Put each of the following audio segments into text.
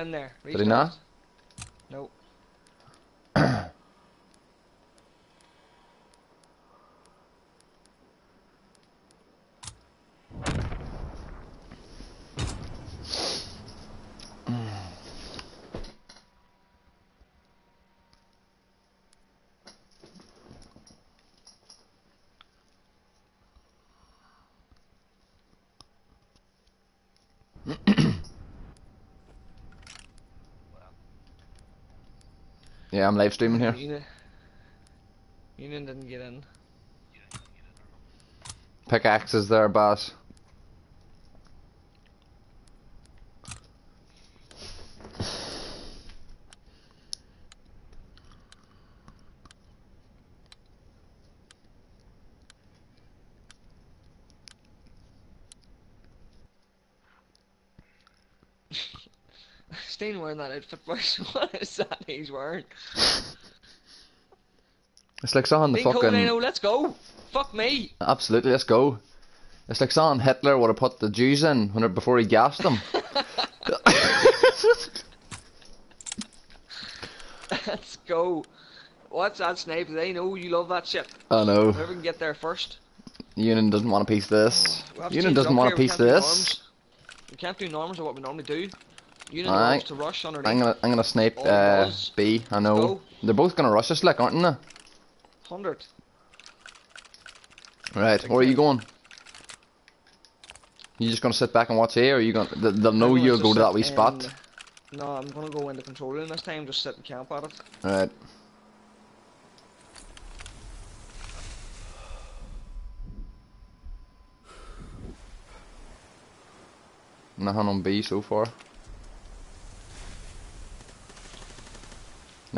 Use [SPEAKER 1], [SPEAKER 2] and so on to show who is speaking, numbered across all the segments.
[SPEAKER 1] in there.
[SPEAKER 2] Did he not?
[SPEAKER 1] No.
[SPEAKER 2] Yeah, I'm live streaming here.
[SPEAKER 1] Eunan, Eunan didn't get in.
[SPEAKER 2] Pickaxes there, boss.
[SPEAKER 1] Wearing that outfit, boys. What is that he's wearing?
[SPEAKER 2] It's like something the
[SPEAKER 1] Dean
[SPEAKER 2] fucking.
[SPEAKER 1] Let's go! Fuck me!
[SPEAKER 2] Absolutely, let's go. It's like something Hitler would have put the Jews in when it, before he gassed them.
[SPEAKER 1] let's go. What's that snipe? They know you love that shit.
[SPEAKER 2] I know.
[SPEAKER 1] Whoever can get there first.
[SPEAKER 2] Eunan doesn't want a piece of this.
[SPEAKER 1] Eunan
[SPEAKER 2] doesn't want a piece of this.
[SPEAKER 1] We can't do norms or what we normally do. Eunan
[SPEAKER 2] Aye.
[SPEAKER 1] to rush underneath.
[SPEAKER 2] I'm gonna I'm gonna snipe
[SPEAKER 1] All
[SPEAKER 2] uh. B. I know.
[SPEAKER 1] go.
[SPEAKER 2] They're both gonna rush us, like, aren't they?
[SPEAKER 1] 100.
[SPEAKER 2] Right. Where are you going? You just gonna sit back and watch A, or are you gonna? they- They'll know you'll go to that wee spot.
[SPEAKER 1] No, I'm gonna go into control room this time, just sit and camp at it.
[SPEAKER 2] Right. Nothing on B so far.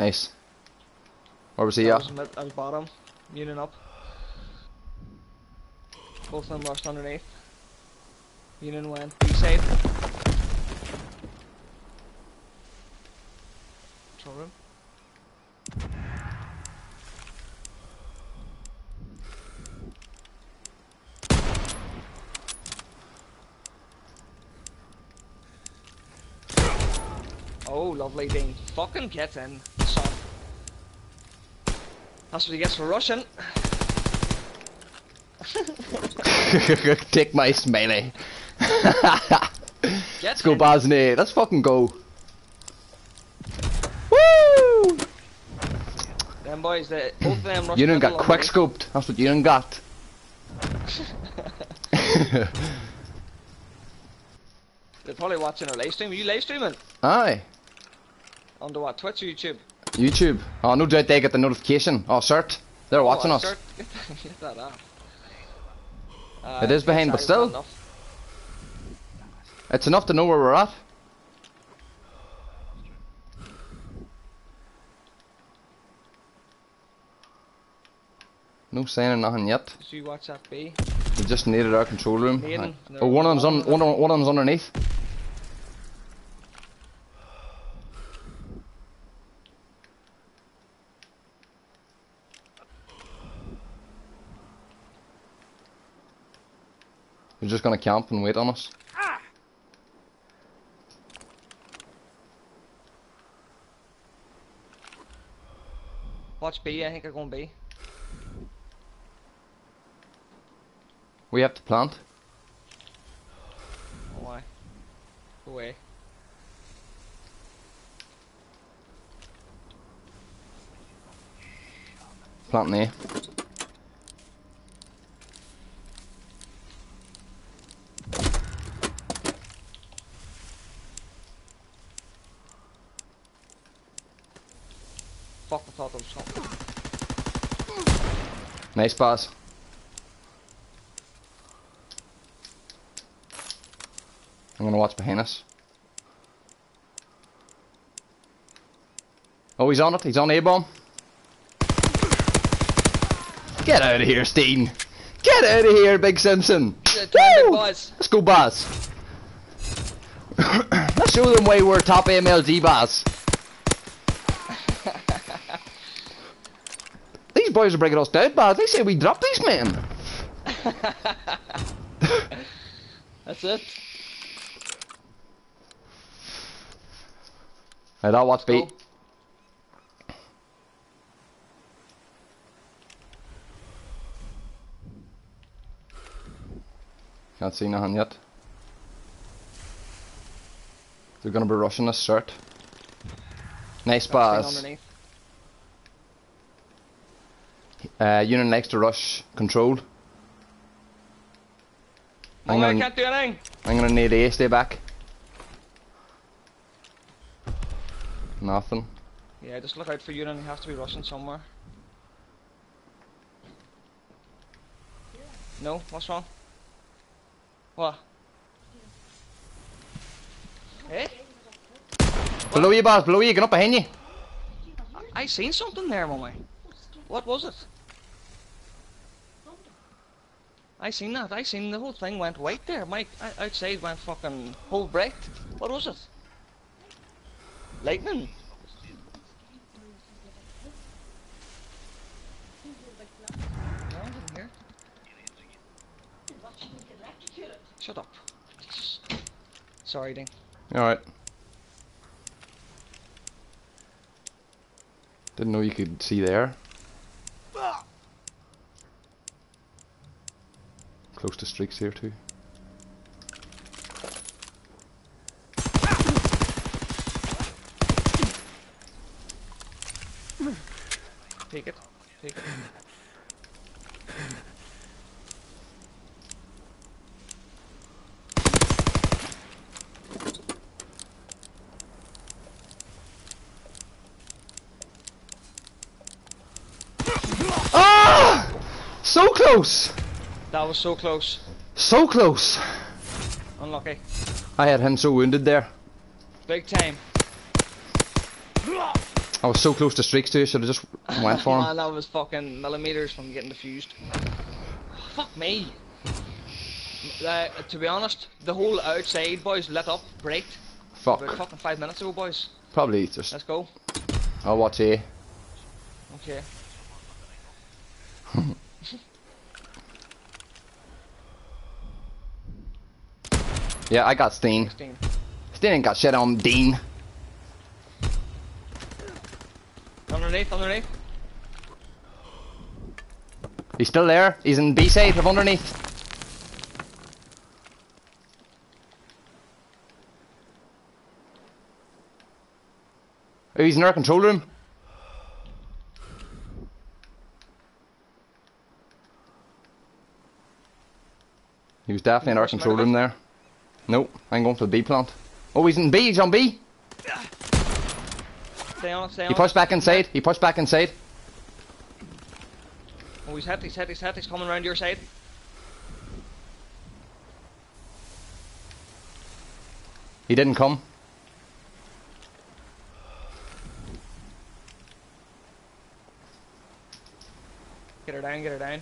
[SPEAKER 2] Nice. Where was he
[SPEAKER 1] That
[SPEAKER 2] at?
[SPEAKER 1] was that was bottom. Eunan up. Both of them rushed underneath. Eunan went B side. Control room. Oh, lovely Dean. Fucking get in. That's what he gets for Russian.
[SPEAKER 2] Take my smiley. Let's go. Bosnia. Let's fucking go. Woo!
[SPEAKER 1] Them boys, they, both of them rushed
[SPEAKER 2] You done got quick scoped. That's what you done got.
[SPEAKER 1] They're probably watching our live stream. Are you live streaming?
[SPEAKER 2] Aye.
[SPEAKER 1] On the what? Twitch or YouTube?
[SPEAKER 2] YouTube. Oh, no doubt they get the notification. Oh, cert. They're watching
[SPEAKER 1] oh,
[SPEAKER 2] us.
[SPEAKER 1] Get, that, get that. Uh,
[SPEAKER 2] It is behind, but still.
[SPEAKER 1] enough.
[SPEAKER 2] It's enough to know where we're at. No sign of nothing yet.
[SPEAKER 1] Did you watch that B?
[SPEAKER 2] We just needed our control room. Oh, one of them's on. One of, one of them's underneath. They're just gonna camp and wait on us.
[SPEAKER 1] Watch B. I think they're going B.
[SPEAKER 2] We have to plant.
[SPEAKER 1] Oh, why? Away.
[SPEAKER 2] Plant A.
[SPEAKER 1] Fuck, I thought there was something.
[SPEAKER 2] Nice pass. I'm gonna watch behind us. Oh, he's on it. He's on A bomb. Get out of here, Steen. Get out of here, Big Simpson.
[SPEAKER 1] Yeah, try and big
[SPEAKER 2] Woo! Let's go, Baz. Let's show them why we're top MLG, Baz. these boys are breaking us down, Baz. They say we drop these men.
[SPEAKER 1] That's it.
[SPEAKER 2] Hey, that what's
[SPEAKER 1] Go.
[SPEAKER 2] beat. Can't see nothing yet. They're gonna be rushing us, shirt. Nice
[SPEAKER 1] Got thing
[SPEAKER 2] pass.
[SPEAKER 1] underneath.
[SPEAKER 2] Uh, Eunan likes to rush control.
[SPEAKER 1] Oh,
[SPEAKER 2] I'm
[SPEAKER 1] I
[SPEAKER 2] gonna,
[SPEAKER 1] can't do anything.
[SPEAKER 2] I'm gonna need A, stay back. Nothing.
[SPEAKER 1] Yeah, just look out for you and he has to be rushing somewhere. No, what's wrong? What? Hey?
[SPEAKER 2] Below you, boss, below you, get up behind you.
[SPEAKER 1] I seen something there, mummy. What was it? I seen that. I seen the whole thing went white there. Mike, I- outside went fucking whole bright. What was it? Lightning. No, I didn't hear. Shut up. Sorry, Dean.
[SPEAKER 2] Alright. Didn't know you could see there. Ah! Close to streaks here too.
[SPEAKER 1] Take it. Take it.
[SPEAKER 2] Ah! So close!
[SPEAKER 1] That was so close.
[SPEAKER 2] So close!
[SPEAKER 1] Unlucky.
[SPEAKER 2] I had him so wounded there.
[SPEAKER 1] Big time.
[SPEAKER 2] I was so close to streaks too, should have just went for him.
[SPEAKER 1] Man, that was fucking millimeters from getting defused. Fuck me. Uh, to be honest, the whole outside boys lit up, braked about
[SPEAKER 2] Fuck.
[SPEAKER 1] fucking five minutes ago, boys.
[SPEAKER 2] Probably just.
[SPEAKER 1] Let's go.
[SPEAKER 2] I'll watch A.
[SPEAKER 1] Okay.
[SPEAKER 2] Yeah, I got Steen.
[SPEAKER 1] 16.
[SPEAKER 2] Steen ain't got shit on Dean.
[SPEAKER 1] Underneath, underneath.
[SPEAKER 2] He's still there. He's in B side of underneath. Oh, he's in our control room. He was definitely in our control room there. Nope, I'm going for the B plant. Oh, he's in B, he's on B.
[SPEAKER 1] Stay on stay on
[SPEAKER 2] He pushed back inside, he pushed back inside.
[SPEAKER 1] Oh, he's hit, he's hit, he's hit, he's coming around your side.
[SPEAKER 2] He didn't come.
[SPEAKER 1] Get her down, get her down.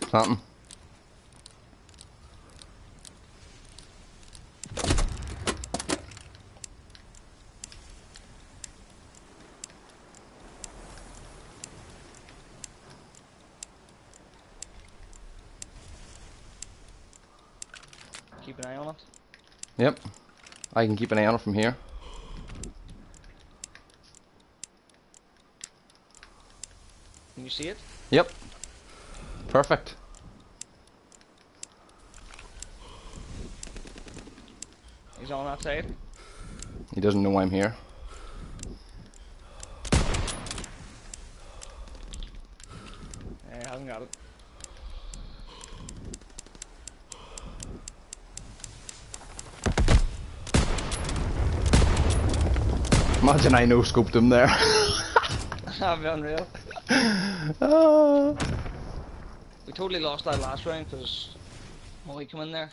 [SPEAKER 2] Planting.
[SPEAKER 1] Keep an eye on it.
[SPEAKER 2] Yep. I can keep an eye on it from here.
[SPEAKER 1] Can you see it?
[SPEAKER 2] Yep. Perfect.
[SPEAKER 1] He's on that side.
[SPEAKER 2] He doesn't know I'm here.
[SPEAKER 1] Yeah, he hasn't got it.
[SPEAKER 2] Imagine I no scoped him there.
[SPEAKER 1] That'd be unreal.
[SPEAKER 2] Ah.
[SPEAKER 1] We totally lost that last round because Molly came in there.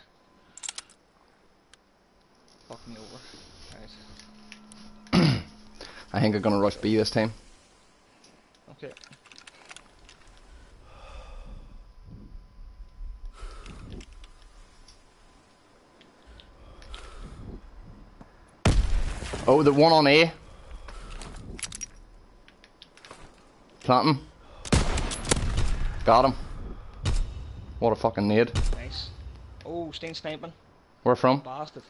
[SPEAKER 1] Fuck me over. Right.
[SPEAKER 2] I think I'm gonna rush B this time.
[SPEAKER 1] Okay.
[SPEAKER 2] Oh, the one on A. Planting. Got him. What a fucking nade.
[SPEAKER 1] Nice. Oh, Stain sniping.
[SPEAKER 2] Where from?
[SPEAKER 1] Bastard.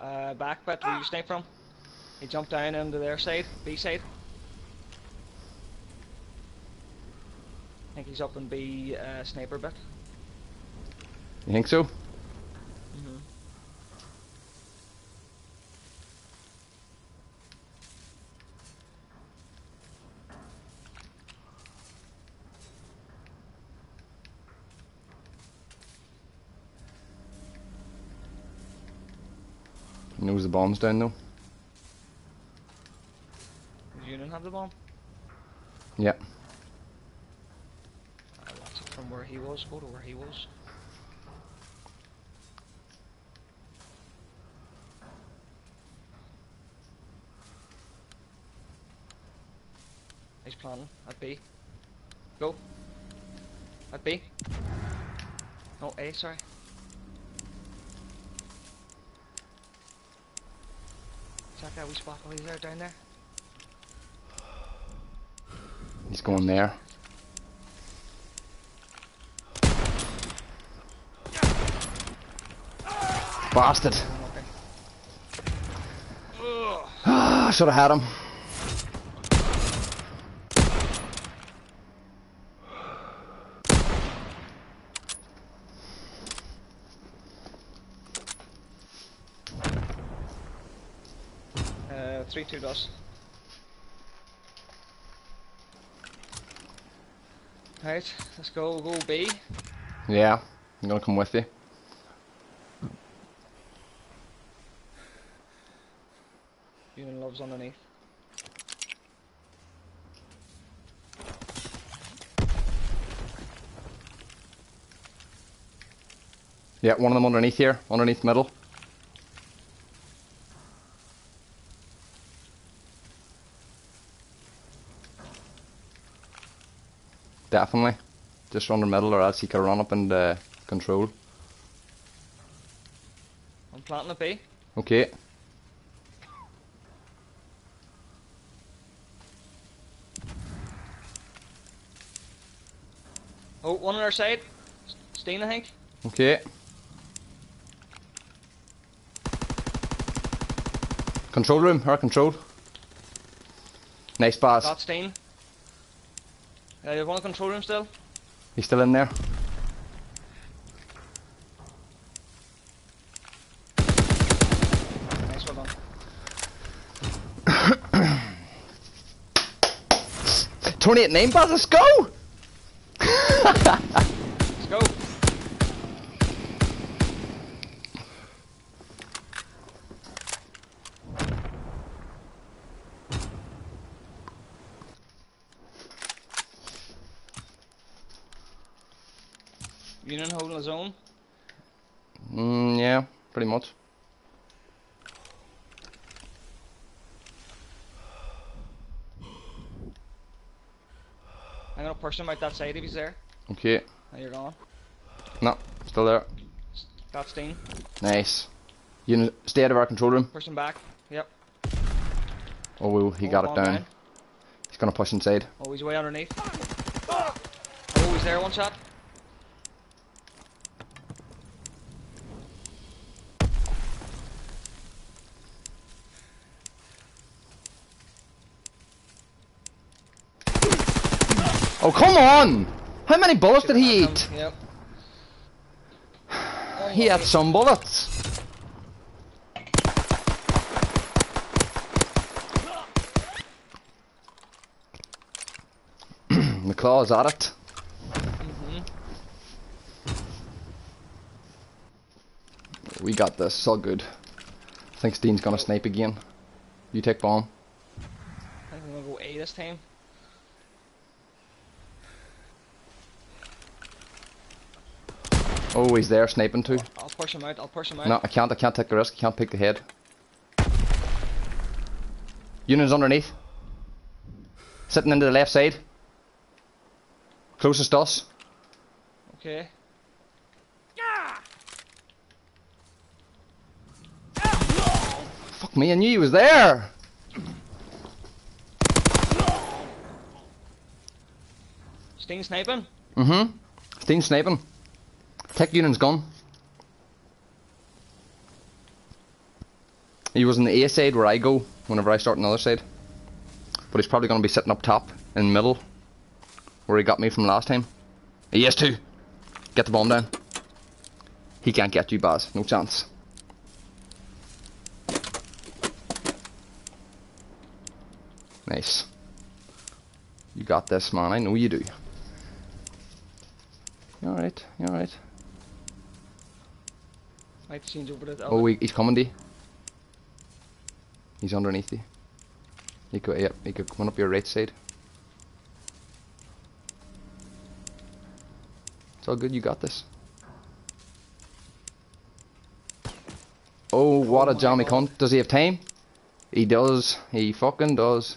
[SPEAKER 1] Uh, back bit where you snipe from. He jumped down into their side, B side. I think he's up in B uh, sniper bit.
[SPEAKER 2] You think so? Bomb's down though.
[SPEAKER 1] Does Eunan have the bomb?
[SPEAKER 2] Yeah.
[SPEAKER 1] Uh, watch it from where he was. Go to where he was. He's planning at B. Go. At B. No, A, sorry. Check that wee spot while he's there, down there.
[SPEAKER 2] He's going there. Bastard. I should have had him.
[SPEAKER 1] 3 2 does. Right, let's go, go B.
[SPEAKER 2] Yeah, I'm gonna come with you.
[SPEAKER 1] Eunan loves underneath.
[SPEAKER 2] Yeah, one of them underneath here, underneath middle. Definitely. Just run the middle or else he could run up and uh, control.
[SPEAKER 1] I'm planting a B.
[SPEAKER 2] Okay.
[SPEAKER 1] Oh, one on our side. Steen, I think.
[SPEAKER 2] Okay. Control room, or control. Nice pass.
[SPEAKER 1] Got Steen. Uh, you want a control room still?
[SPEAKER 2] He's still in there.
[SPEAKER 1] Nice, well done.
[SPEAKER 2] Twenty-eight name pass, let's go!
[SPEAKER 1] Let's go. Eunan holding his own.
[SPEAKER 2] Mm, yeah, pretty much.
[SPEAKER 1] I'm gonna push him out that side if he's there.
[SPEAKER 2] Okay.
[SPEAKER 1] Now you're gone.
[SPEAKER 2] No, still there.
[SPEAKER 1] Got Steen.
[SPEAKER 2] Nice. You stay out of our control room.
[SPEAKER 1] Push him back. Yep.
[SPEAKER 2] Oh, he
[SPEAKER 1] Oh,
[SPEAKER 2] got it down. He's gonna push inside.
[SPEAKER 1] Oh, he's way underneath. Oh, he's there, one shot.
[SPEAKER 2] Oh, come on! How many bullets did he eat?
[SPEAKER 1] Yep.
[SPEAKER 2] He had some bullets. the claw's at it.
[SPEAKER 1] Mhm.
[SPEAKER 2] We got this, so good. I think Steen's gonna snipe again. You take bomb.
[SPEAKER 1] I think I'm gonna go A this time.
[SPEAKER 2] Oh, he's there sniping too.
[SPEAKER 1] I'll push him out. I'll push him out.
[SPEAKER 2] No, I can't. I can't take the risk. I can't pick the head. Eunan's underneath. Sitting into the left side. Closest us.
[SPEAKER 1] Okay.
[SPEAKER 2] Fuck me, I knew he was there.
[SPEAKER 1] Sting sniping.
[SPEAKER 2] Mm-hmm. Steen sniping. Take Eunan's gun. He was on the A side where I go whenever I start on the other side. But he's probably going to be sitting up top in the middle where he got me from last time. He is too. Get the bomb down. He can't get you, Baz. No chance. Nice. You got this, man. I know you do. Alright? Alright?
[SPEAKER 1] Might change over to the
[SPEAKER 2] Oh, he, he's coming you. He's underneath you. He could, yep, he could come up your right side. It's all good, you got this. Oh, what
[SPEAKER 1] Oh
[SPEAKER 2] a
[SPEAKER 1] my
[SPEAKER 2] jammy
[SPEAKER 1] God.
[SPEAKER 2] cunt. Does he have time? He does. He fucking does.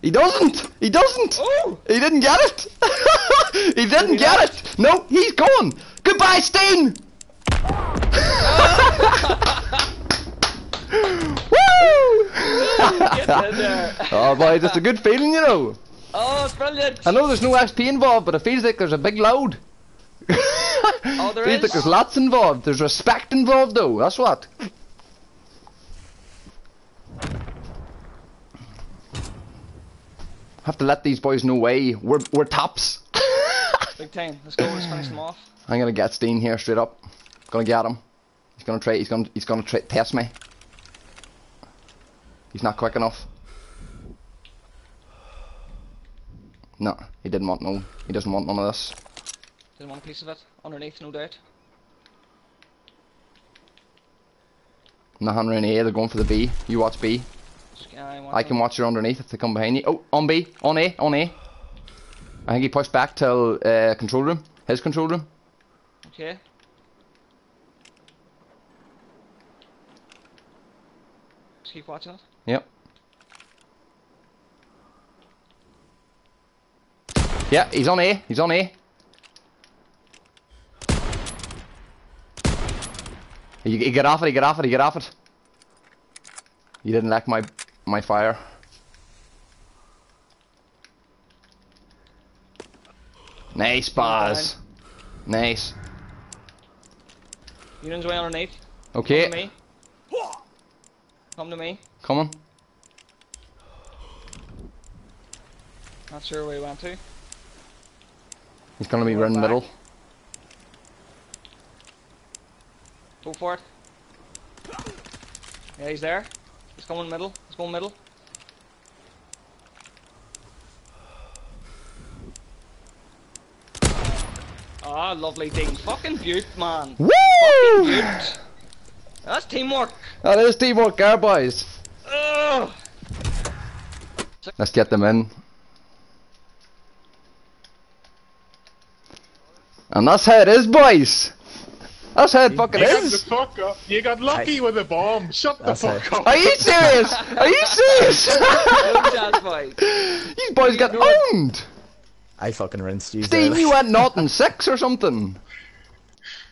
[SPEAKER 2] He doesn't! He doesn't!
[SPEAKER 1] Oh!
[SPEAKER 2] He didn't get it! he didn't get it! No, he's gone! Goodbye, Steen! Woo!
[SPEAKER 1] Get there.
[SPEAKER 2] oh boy, it's a good feeling, you know.
[SPEAKER 1] Oh, it's brilliant.
[SPEAKER 2] I know there's no XP involved, but it feels like there's a big load.
[SPEAKER 1] Oh, there
[SPEAKER 2] feels like
[SPEAKER 1] is?
[SPEAKER 2] there's lots involved. There's respect involved, though. That's what. Have to let these boys know way we're we're tops.
[SPEAKER 1] Big time. Let's go. Let's finish them off.
[SPEAKER 2] I'm gonna get Steen here straight up. Gonna get him. He's gonna try. He's gonna. He's gonna try test me. He's not quick enough. No, he didn't want no. He doesn't want none of this.
[SPEAKER 1] Didn't want a piece of it. Underneath, no doubt.
[SPEAKER 2] Nothing around A. They're going for the B. You watch B. I can watch her underneath if they come behind you. Oh, on B, on A, on A. I think he pushed back till uh, control room. His control room.
[SPEAKER 1] Okay. Just keep watching it.
[SPEAKER 2] Yep. Yeah, he's on A. He's on A. He, he get off it. He get off it. He get off it. You didn't like my my fire. Nice, Baz. Nice.
[SPEAKER 1] Eunan's way underneath. Okay. Come to me. Come to me.
[SPEAKER 2] come on.
[SPEAKER 1] Not sure where he went to.
[SPEAKER 2] He's gonna be in the middle.
[SPEAKER 1] Go for it. Yeah, he's there. He's going middle. He's going middle. Ah, lovely Dean. Fucking beaut, man.
[SPEAKER 2] Woo!
[SPEAKER 1] Beaut. That's teamwork.
[SPEAKER 2] That is teamwork, there, boys.
[SPEAKER 1] Ugh.
[SPEAKER 2] Let's get them in. And that's how it is, boys. That's how it fucking
[SPEAKER 3] You got the
[SPEAKER 2] is.
[SPEAKER 3] fuck up. You got lucky with a bomb. Shut the
[SPEAKER 4] That's
[SPEAKER 3] fuck
[SPEAKER 4] it.
[SPEAKER 3] up.
[SPEAKER 2] Are you serious? Are you serious?
[SPEAKER 1] No chance, boy.
[SPEAKER 2] These boys got
[SPEAKER 1] You it.
[SPEAKER 2] owned.
[SPEAKER 4] I fucking rinsed you.
[SPEAKER 2] Steve, you went not in six or something.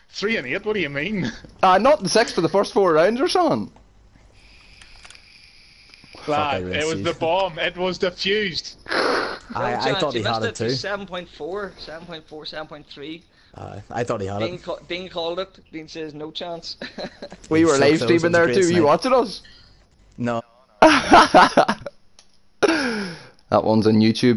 [SPEAKER 3] Three and eight. What do you mean?
[SPEAKER 2] Uh, not in six for the first four rounds or something.
[SPEAKER 3] Lad, it was
[SPEAKER 4] rinsed
[SPEAKER 3] the bomb. It was diffused.
[SPEAKER 4] I,
[SPEAKER 1] No
[SPEAKER 4] I thought he had
[SPEAKER 1] missed
[SPEAKER 4] it
[SPEAKER 1] to
[SPEAKER 4] too.
[SPEAKER 1] 7.4, 7.4, 7.3.
[SPEAKER 4] Uh, I thought he had
[SPEAKER 1] Dean,
[SPEAKER 4] it.
[SPEAKER 1] ca- Dean called it. Dean says no chance.
[SPEAKER 2] We were live streaming there
[SPEAKER 4] great
[SPEAKER 2] too. You
[SPEAKER 4] snipe.
[SPEAKER 2] watching us?
[SPEAKER 4] No.
[SPEAKER 2] that one's on YouTube.